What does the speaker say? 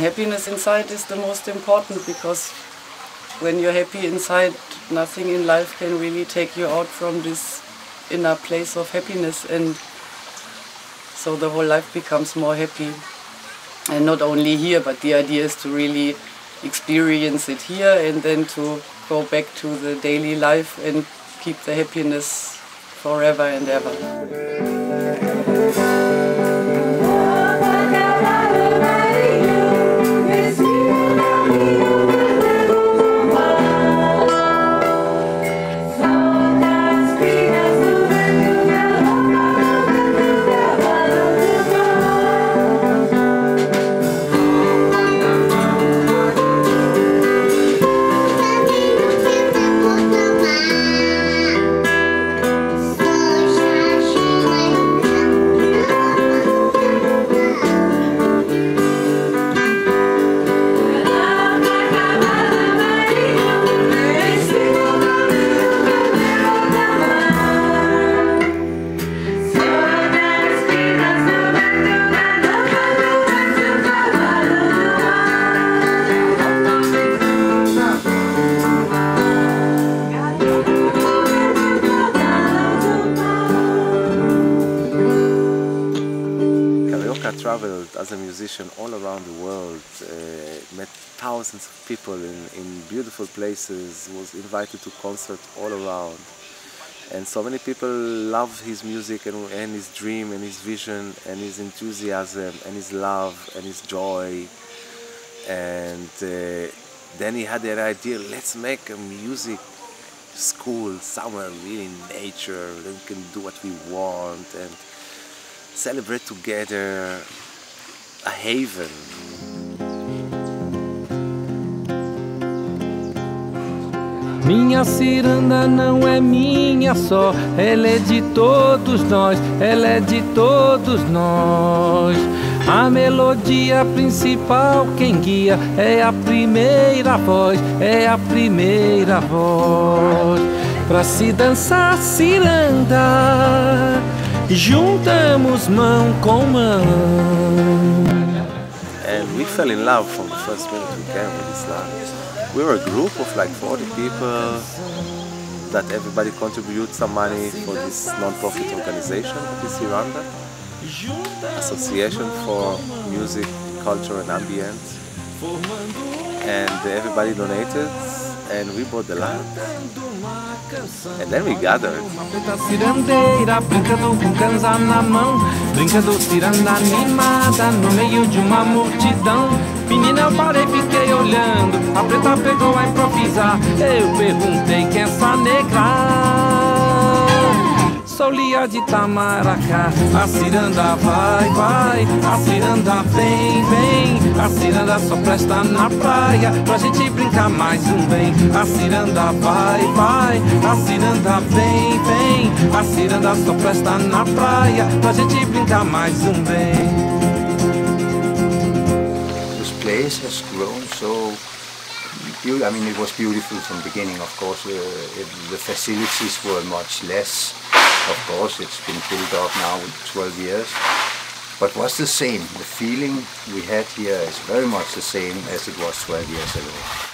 happiness inside is the most important because when you're happy inside, nothing in life can really take you out from this inner place of happiness and so the whole life becomes more happy. And not only here, but the idea is to really experience it here and then to go back to the daily life and keep the happiness forever and ever. Traveled as a musician all around the world, uh, met thousands of people in, in beautiful places, was invited to concerts all around. And so many people love his music and, and his dream and his vision and his enthusiasm and his love and his joy. And uh, then he had that idea, let's make a music school somewhere really in nature, then we can do what we want. and celebrate together a haven. Minha ciranda não é minha só, ela é de todos nós, ela é de todos nós. A melodia principal quem guia é a primeira voz, é a primeira voz. Pra se dançar ciranda juntamos mão com mão. And we fell in love from the first minute we came with Islam. We were a group of like 40 people that everybody contributes some money for this non-profit organization that is Ciranda, Association for Music, Culture and Ambient. And everybody donated and we bought the land. And then we gathered. cirandeira, brincando com canza na mão, brincando ciranda animada no meio de uma multidão. Menina, eu parei, fiquei olhando, a preta pegou a improvisar. Eu perguntei quem é essa negra sou Lia de Tamaracá. A ciranda vai, vai, a ciranda vem, vem. A ciranda só presta na praia pra gente brincar mais um bem. A ciranda vai, vai, a ciranda vem, vem. A ciranda só presta na praia pra gente brincar mais um bem. This place has grown so I mean, it was beautiful from the beginning, of course. Uh, it, the facilities were much less. Of course, it's been built up now with 12 years. But was the same? The feeling we had here is very much the same as it was 12 years ago.